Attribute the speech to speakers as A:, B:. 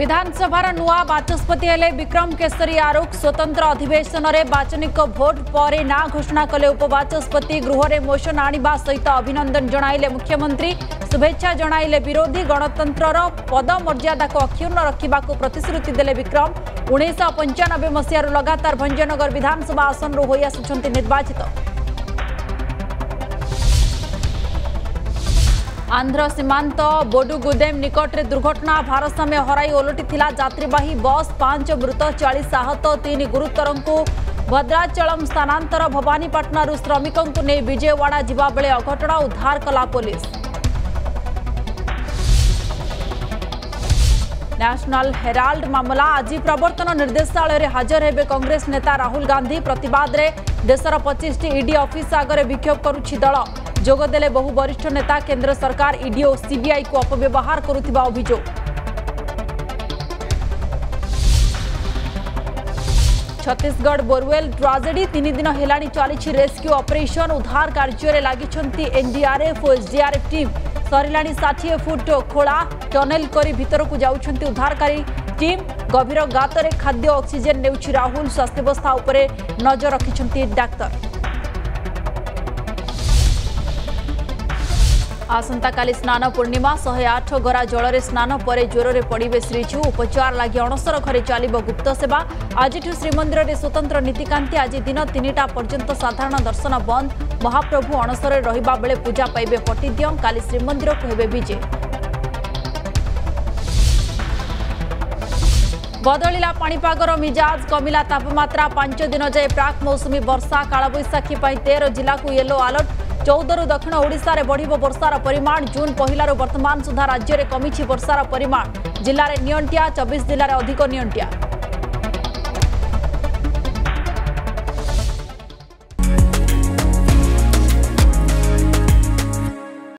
A: ವಿಧಾನಸಭಾರ ನೂಯ ಬಾಚಸ್ಪತಿ Haley Vikrama ಕೇಸರಿ ಆರುಖ ಸ್ವತಂತ್ರ ಅಧಿವೇಶನರೆ ಬಾಚನಿಕ boat ಪರೆ ನಾ ಘೋಷಣಾ ಕಲೆ ಉಪಬಾಚಸ್ಪತಿ ಗೃಹರೆ ಮೋಷನ್ ಆಣಿବା ಸಹಿತ ಅಭಿನಂದನ ಜಣಾಯಿಲೆ ಮುಖ್ಯಮಂತ್ರಿ ଶୁଭେଚ୍ଛା ଜଣାଇଲେ ବିରୋଧୀ ଗଣତନ୍ତ୍ରର ପଦ ମର୍ଯ୍ୟାଦାକୁ ଅକ୍ଷୁର୍ଣ୍ଣ ରଖିବାକୁ ପ୍ରତିଶ୍ରୁତି ଦେଲେ ବିକ୍ରମ ଉଣେଇଶହ ପଞ୍ଚାନବେ ମସିହାରୁ ଲଗାତାର ଭଞ୍ଜନଗର ବିଧାନସଭା ଆସନରୁ ହୋଇ ଆସୁଛନ୍ତି ନିର୍ବାଚିତ ଆନ୍ଧ୍ର ସୀମାନ୍ତ ବୋଡୁଗୁଦେମ ନିକଟରେ ଦୁର୍ଘଟଣା ଭାରସାମ୍ୟ ହରାଇ ଓଲଟିଥିଲା ଯାତ୍ରୀବାହୀ ବସ୍ ପାଞ୍ଚ ମୃତ ଚାଳିଶ ଆହତ ତିନି ଗୁରୁତରଙ୍କୁ ଭଦ୍ରାଚଳମ ସ୍ଥାନାନ୍ତର ଭବାନୀପାଟଣାରୁ ଶ୍ରମିକଙ୍କୁ ନେଇ ବିଜୟୱାଡ଼ା ଯିବାବେଳେ ଅଘଟଣ ଉଦ୍ଧାର କଲା ପୋଲିସ ନ୍ୟାସନାଲ ହେରାଲ୍ଡ ମାମଲା ଆଜି ପ୍ରବର୍ତ୍ତନ ନିର୍ଦ୍ଦେଶାଳୟରେ ହାଜର ହେବେ କଂଗ୍ରେସ ନେତା ରାହୁଲ ଗାନ୍ଧୀ ପ୍ରତିବାଦରେ ଦେଶର ପଚିଶଟି ଇଡି ଅଫିସ ଆଗରେ ବିକ୍ଷୋଭ କରୁଛି ଦଳ যোগদেলে বহু বরিষ্ঠ নেতা কেন্দ্র সরকার ইডি ও সিবিআইকু অপব্যবহার করুথিবা অভিযোগ ছত্তিশগড় বোরওয়েল ট্রাজেডি তিন দিন হেলানি চলিছি রেস্কিউ অপরেশন উদ্ধার কার্যরে লাগিছন্তি এনডিআরএফ ও এসডিআরএফ টিম সরিলানি ষাঠিয়ে ফুট খোলা টনেল করে ভিতরক যাচ্ছেন উদ্ধারকারী টিম গভীর গাতরে খাদ্য অক্সিজেন নেউছি রাহুল স্বাস্থ্যাবস্থা উপরে নজর রাখি ডাক্তার ଆସନ୍ତାକାଲି ସ୍ନାନ ପୂର୍ଣ୍ଣିମା ଶହେ ଆଠ ଗରା ଜଳରେ ସ୍ନାନ ପରେ ଜ୍ୱରରେ ପଡ଼ିବେ ଶ୍ରୀଜୀଉ ଉପଚାର ଲାଗି ଅଣସର ଘରେ ଚାଲିବ ଗୁପ୍ତ ସେବା ଆଜିଠୁ ଶ୍ରୀମନ୍ଦିରରେ ସ୍ୱତନ୍ତ୍ର ନୀତିକାନ୍ତି ଆଜି ଦିନ ତିନିଟା ପର୍ଯ୍ୟନ୍ତ ସାଧାରଣ ଦର୍ଶନ ବନ୍ଦ ମହାପ୍ରଭୁ ଅଣସରରେ ରହିବା ବେଳେ ପୂଜା ପାଇବେ ପଟିଦିଅ କାଲି ଶ୍ରୀମନ୍ଦିରକୁ ହେବେ ବିଜେ बदलिला पापर मिजाज कमिला तपम्रा पाँच दिन जाँ प्राक् मौसमी वर्षा कालवैशाखी तेह्र जिल्लाको येल्लो आलर्ट चौधु दक्षिणा बढ्यो वर्षार परिमाण जुन पहिलु वर्तमान सुधा राज्य राज्यले कमिस वर्षार परिमाण जयटिया चबिस जिल् अधिक नियटिया